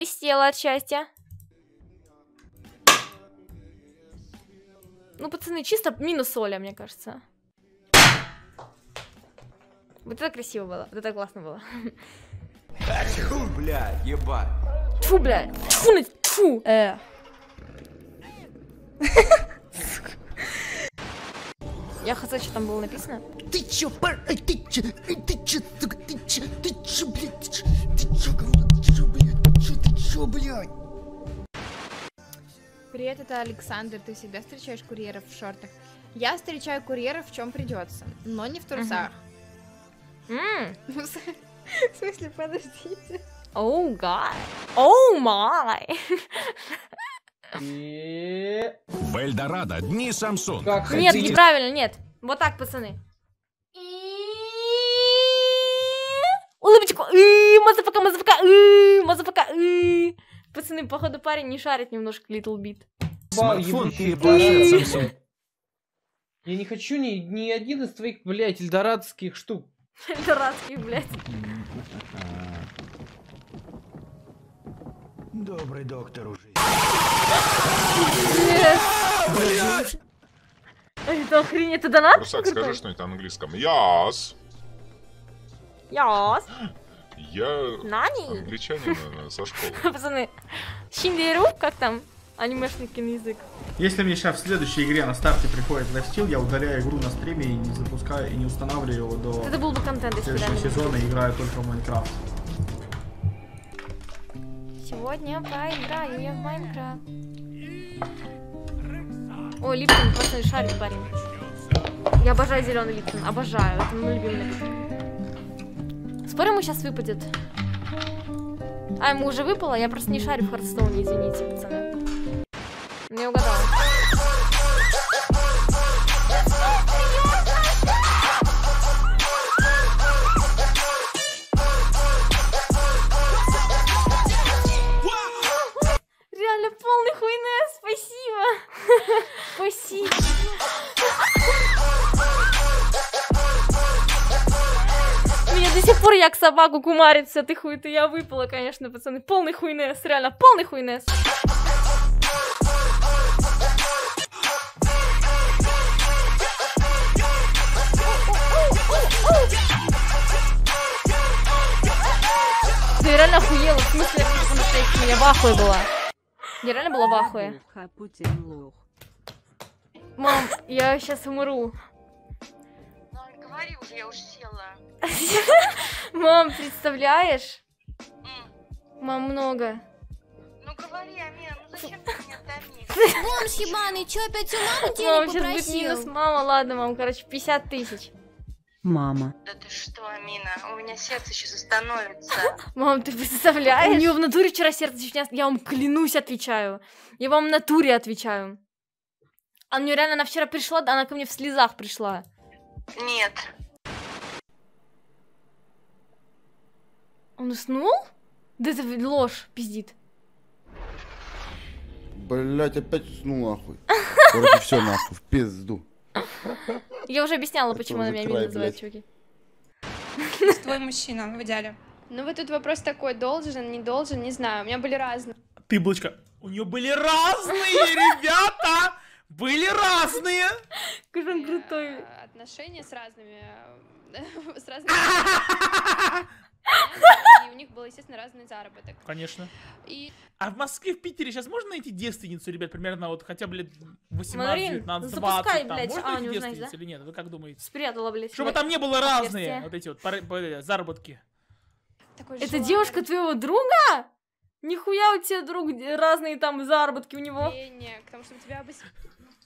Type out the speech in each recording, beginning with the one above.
Истела от счастья. Ну, пацаны, чисто минус Оля, мне кажется. Вот это красиво было, вот это классно было. Тьфу, блядь, ебать. Тьфу, блядь, тьфу, на- тьфу. Э. Я хз, что там было написано? Ты чё, пар... Ты чё, это Александр. Ты всегда встречаешь курьеров в шортах? Я встречаю курьеров в чем придется, но не в трусах. В смысле, подождите. oh, guy. Oh, my. В Эльдорадо дни. Как Нет, неправильно, нет. Вот так, пацаны. Улыбочку. Motherfucker, motherfucker, motherfucker. Пацаны, походу парень не шарит немножко Little Bit. Смартфон ебучий баран. Samsung. Я не хочу ни, ни один из твоих, блядь, эльдорадских штук. Дурацкий, блядь. Добрый доктор уже. Ой, Это охренеть, это донат? Русак, скажи что-нибудь на английском. Яс. Яс. Я Нани? англичанин со школы. Пацаны, Шиндеру, как там? Анимешный киноязык. Если мне сейчас в следующей игре на старте приходит лайфстил, я удаляю игру на стриме и не запускаю и не устанавливаю его до Это был бы контент, если следующего реально. сезона и играю только в Майнкрафт. Сегодня поиграю я в Майнкрафт. Ой, Липтон, пацаны, шарик парень. Я обожаю зеленый Липтон, обожаю. Это мой любимый. Спорим, ему сейчас выпадет. А, ему уже выпало, я просто не шарю в Хардстоуне, извините, пацаны. Не угадала. Реально полный хуйнес, спасибо. Спасибо. Меня до сих пор як собаку кумарит с этой хуеты. Я выпала, конечно, пацаны. Полный хуйнес, реально, полный хуйнес. Ты реально охуела, в смысле, по-настоящему, я в ахуе была. Я реально была в ахуе. Мам, я сейчас умру. Говори уже, я уже села. Мам, представляешь? Мам, много. Ну говори, Амина, ну зачем ты меня томишь? Бомж ебаный, чё опять у мамы Мам, сейчас будет минус. Мама, ладно, мам, короче, 50 тысяч. Мама. Да ты что, Амина, у меня сердце сейчас остановится. Мам, ты представляешь? У нее в натуре вчера сердце чуть не ост- Я вам клянусь, отвечаю. Я вам в натуре отвечаю. А мне реально, она вчера пришла, да, она ко мне в слезах пришла. Нет. Он уснул? Да это ложь, пиздит. Блять, опять уснул нахуй. Короче, все нахуй, в пизду. Я уже объясняла, почему она уже меня называет, блядь. чуваки. Твой мужчина в идеале. Ну вот тут вопрос такой, должен, не должен, не знаю. У меня были разные. Ты, булочка, у нее были разные ребята! Были разные! Какой он крутой. э, отношения с разными... э, с разными... И у них был, естественно, разный заработок. Конечно. И А в Москве, в Питере сейчас можно найти девственницу, ребят, примерно вот хотя бы лет 18, Марин, 19, ну 20 запускай, там? блядь, Можно Аню, найти знаешь, девственницу да? или нет? Вы как думаете? Спрятала, блядь. Чтобы там не было разные вот эти вот пары- пары- заработки. такой Это девушка твоего друга? Нихуя у тебя друг разные там заработки у него. стремление к тому, чтобы тебя обыс...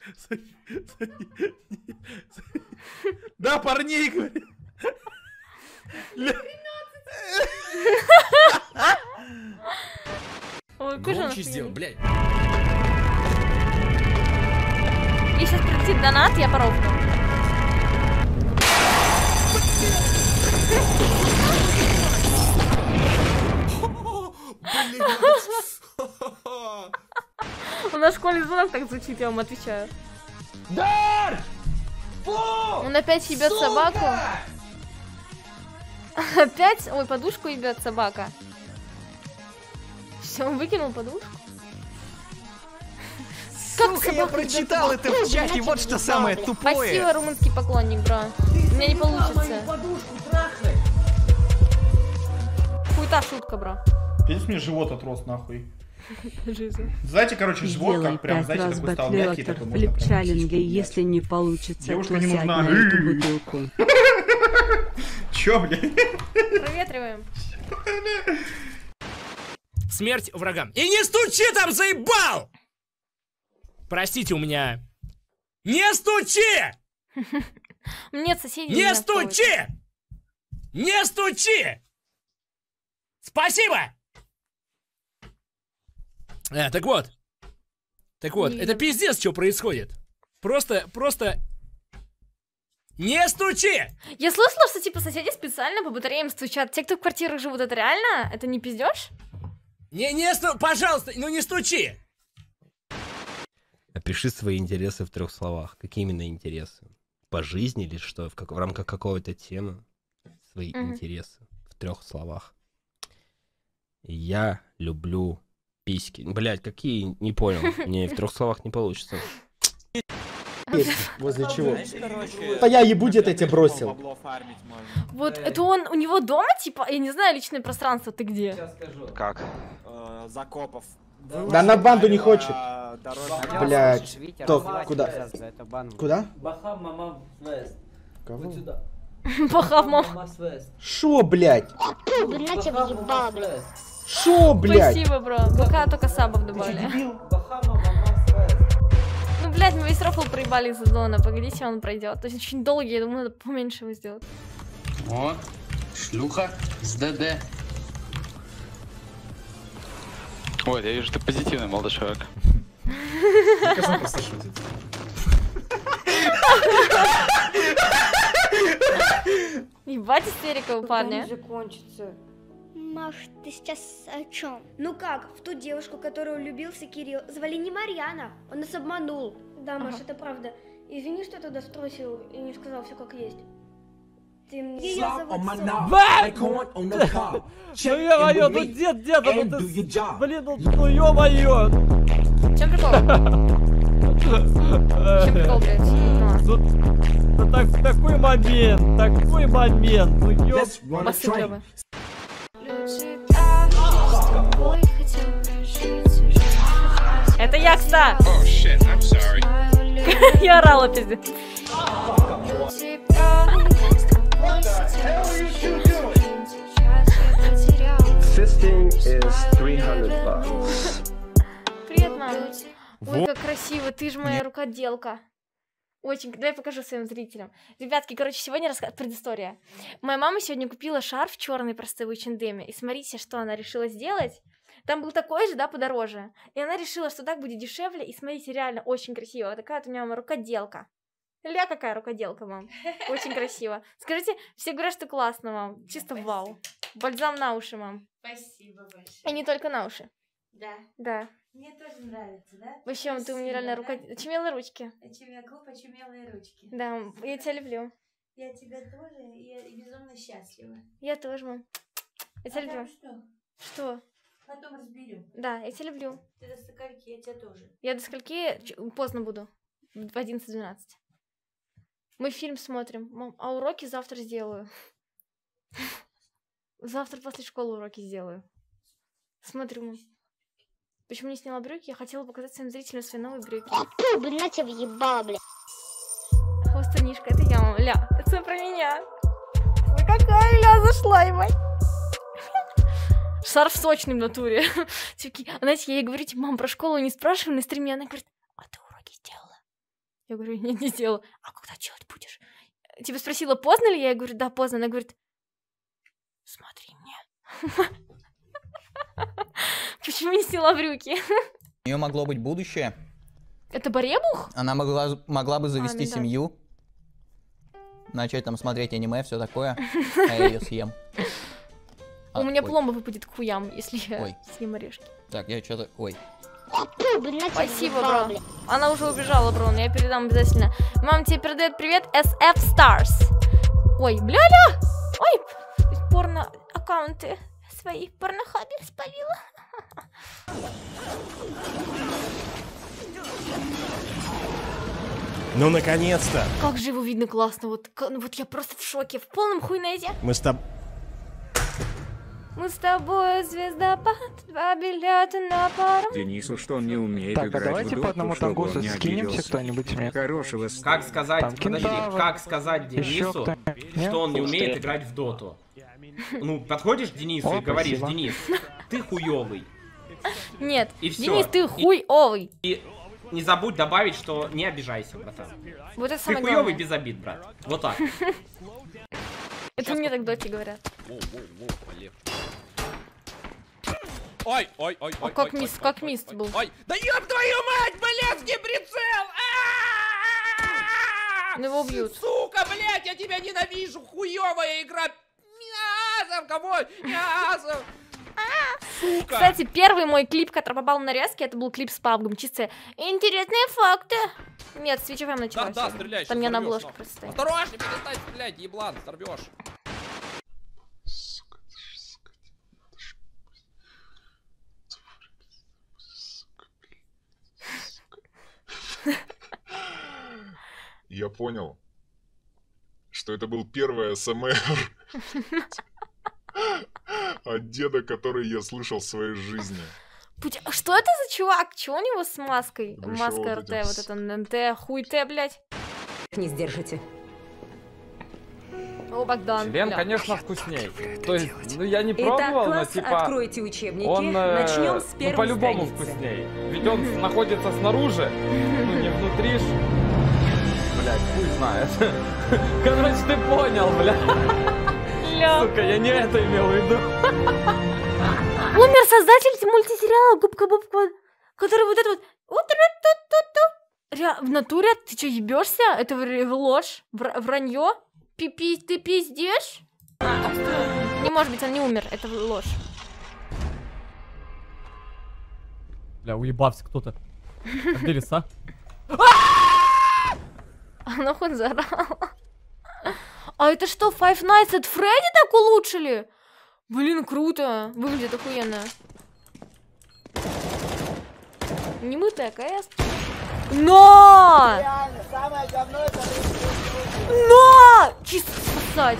Да, парней, говорит. Ой, Громче сделай, блядь. И сейчас прилетит донат, я поровну. У нас школьный звонок так звучит, я вам отвечаю. Дар! Он опять ебет собаку. Опять? Ой, подушку ебет собака. Все, он выкинул подушку. Сука, я прочитал это в чате, вот что самое тупое. Спасибо, румынский поклонник, бро. У меня не получится. Хуйта шутка, бро. Пиздец, мне живот отрос нахуй. Знаете, короче, живот как прям, знаете, раз такой стал мягкий, такой можно если не получится, Девушка то не сядь нужна. на эту бутылку. Чё, блядь? Проветриваем. Смерть врагам. И не стучи там, заебал! Простите, у меня... Не стучи! Нет соседей. Не стучи! Не стучи! Спасибо! А, так вот. Так вот, Не это пиздец, что происходит. Просто, просто... Не стучи! Я слышала, что типа соседи специально по батареям стучат. Те, кто в квартирах живут, это реально? Это не пиздешь? Не, не сту... Пожалуйста, ну не стучи! Опиши свои интересы в трех словах. Какие именно интересы? По жизни или что? В, как... в рамках какой-то темы? Свои Мгм. интересы в трех словах. Я люблю письки. Блять, какие? Не понял. Мне в трех словах не получится. Возле чего? Да я ебу где-то тебя бросил. Вот это он у него дома, типа, я не знаю, личное пространство, ты где? Как? Закопов. Да на банду не хочет. Блять. То, куда? Куда? Кого? Бахав, мам. Шо, блять? Шо, блять? Спасибо, бро. БК только сабов добавили. Ну, блядь, рофл проебали из-за зона. Погодите, он пройдет. То есть очень долгий, я думаю, надо поменьше его сделать. О, шлюха с ДД. Ой, я вижу, ты позитивный молодой человек. Ебать истерика у парня. закончится. Маш, ты сейчас о чем? Ну как, в ту девушку, которую влюбился Кирилл, звали не Марьяна, он нас обманул. Да, Маш, это правда. Извини, что тогда струсил и не сказал все как есть. Ты мне ее зовут Соня. Ну ё-моё, ну дед, дед, ну ты... Блин, ну, ну ё-моё! Чем прикол? Чем прикол, блядь? Ну, ну так, такой момент, такой момент, ну ёб... Кстати. Oh shit, I'm sorry. Я орала, пиздец. Fisting is 300 bucks. Привет, мама. Ой, как красиво, ты же моя рукоделка. Очень, давай покажу своим зрителям. Ребятки, короче, сегодня рассказ... предыстория. Моя мама сегодня купила шарф черный простой в H&M, и смотрите, что она решила сделать. Там был такой же, да, подороже. И она решила, что так будет дешевле, и смотрите, реально очень красиво. Такая вот у меня мама рукоделка. Ля какая рукоделка, мам. Очень красиво. Скажите, все говорят, что классно, мам. Чисто вау. Бальзам на уши, мам. Спасибо большое. И не только на уши. Да. Да. Мне тоже нравится, да? Вообще, ты у меня реально рука... Очумелые ручки. Очумел клуб, очумелые ручки. Да, я тебя люблю. Я тебя тоже, и я безумно счастлива. Я тоже, мам. Я тебя А люблю. что? Что? Потом разберем. Да, я тебя люблю. Ты до стаканки, я тебя тоже. Я до скольки поздно буду? В 11-12. Мы фильм смотрим. Мам, а уроки завтра сделаю. Завтра после школы уроки сделаю. Смотрю. Почему не сняла брюки? Я хотела показать своим зрителям свои новые брюки. Блин, на тебя въебала, бля. Хвостанишка, это я, мам. Ля, это про меня. Ой, какая ля зашла, ебать. Шарф сочный в натуре. А знаете, я ей говорю, типа, мам, про школу не спрашивай на стриме. Она говорит, а ты уроки сделала? Я говорю, нет, не сделала. А когда делать будешь? Типа спросила, поздно ли? Я ей говорю, да, поздно. Она говорит, смотри мне. Почему не сняла брюки? У нее могло быть будущее. Это баребух? Она могла, могла бы завести ну да. семью, начать там смотреть аниме, все такое, а я ее съем. А, У меня ой. пломба выпадет к хуям, если я Ой. съем орешки. Так, я что-то... Ой. Спасибо, бро. Она уже убежала, бро, но я передам обязательно. Мам тебе передает привет SF Stars. Ой, бля-ля! Ой, порно-аккаунты свои порнохаби спалила. Ну, наконец-то! Как же его видно классно, вот, ну вот я просто в шоке, в полном хуйнете. Мы с тобой... Мы с тобой звездопад, два билета на пару. Денису, что он не умеет Так, а играть давайте в по доту, одному не скинемся кто-нибудь мне. Хорошего Как сказать, Там подожди, кентавр. как сказать Денису, что он не умеет играть в доту? Ну, подходишь к Денису О, и говоришь, спасибо. Денис, ты хуёвый. Нет, И всё. Денис, ты И- хуй овый. И не забудь добавить, что не обижайся, братан. Вот это Ты хуёвый главное. без обид, брат. Вот так. Это мне так доти говорят. Ой, ой, ой, О, ой, как ой, как ой, был. Ой, да ёб твою мать, блядский прицел! А! Ну его убьют. Сука, блядь, я тебя ненавижу, хуёвая игра! Мясом, кого? Мясом! Сука! Кстати, первый мой клип, который попал на нарезки, это был клип с пабгом. Чисто интересные факты. Нет, с Вичефем Да, началось. да, стреляй, Там я на обложке просто стою. Осторожней, перестань стрелять, еблан, сорвешь. Я понял, что это был первый СМР от деда, который я слышал в своей жизни. Путь- а Что это за чувак? Чего у него с маской? Маска вот РТ, вот это НТ, хуй Т, блядь. Не сдержите. О, Богдан. Член, конечно, вкусней. То есть, ну я не Итак, пробовал, но класс, типа... откройте учебники. Он, э, Начнем с ну, первой по-любому страницы. вкусней. Ведь он находится снаружи, ну не внутри ж. Блять, хуй знает. Короче, ты понял, бля. Сука, я не это имел в виду. Умер создатель мультисериала Губка Боб, Квад- который вот это вот... В натуре? Ты что, ебешься? Это вр- ложь? Вр- Вранье? Пипи, ты пиздешь? Не может быть, он не умер, это ложь. Бля, уебався кто-то. А где лиса? А нахуй заорала. А это что, Five Nights at Freddy так улучшили? Блин, круто. Выглядит охуенно. Немытая КС. Но! Но! Чисто спасать.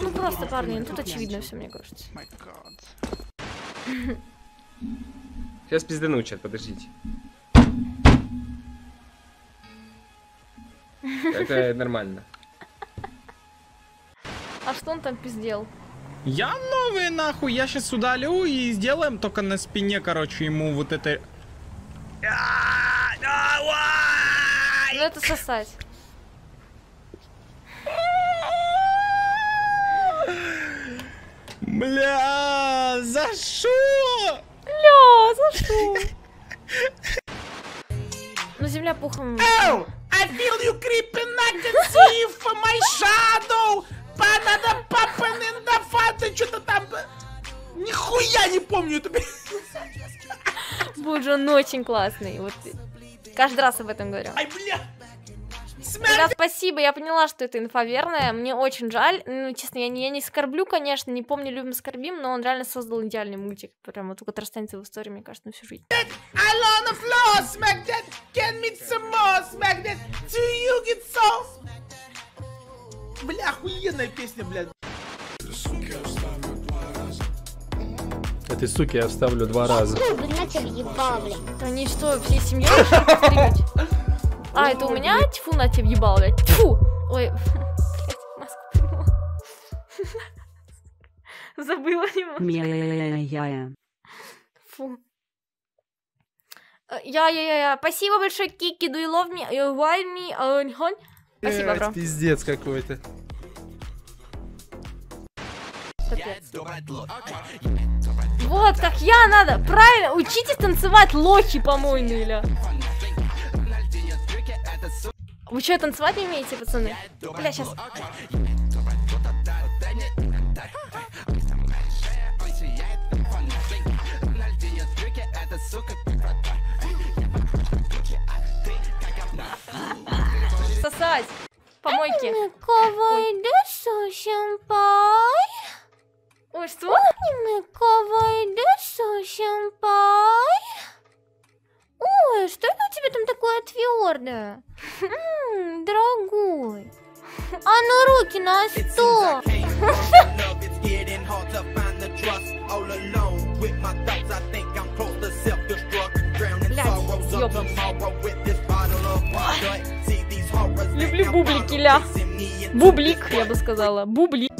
Ну просто, парни, ну тут очевидно все, мне кажется. Сейчас пиздану чат, подождите. Это нормально. А что он там пиздел? Я новый нахуй, я сейчас удалю и сделаем только на спине, короче, ему вот это... Ну это сосать. Бля, за шо? Ля, за что? Ну земля пухом. Oh, I feel you creeping, I can see you for my shadow. Банана папан in the фата, что-то там... Нихуя не помню это. Боже, он очень классный. Вот каждый раз об этом говорю. Ай, бля. Да, спасибо, я поняла, что это инфа верная. Мне очень жаль. Ну, честно, я не, я не скорблю, конечно, не помню, любим скорбим, но он реально создал идеальный мультик. Прям вот только останется в истории, мне кажется, на всю жизнь. Бля, охуенная песня, блядь. Этой суки я вставлю два раза. Да они что, всей семьей решили? А, это у меня? Тьфу, на тебя въебал, блядь. Тьфу! Ой, блядь, маску приняла. Забыла немного. Мя-я-я-я-я. Фу. Э, Я-я-я-я. Спасибо большое, Кики. Do you love me? You why me? Uh. Спасибо, бро. Пиздец какой-то. Вот, как я надо. Правильно, учитесь танцевать, лохи помойные, ля. Вы что, танцевать не умеете, пацаны? Бля, сейчас. Сосать. Помойки. На стол. Люблю бублики, ля. Бублик, я бы сказала. Бублик.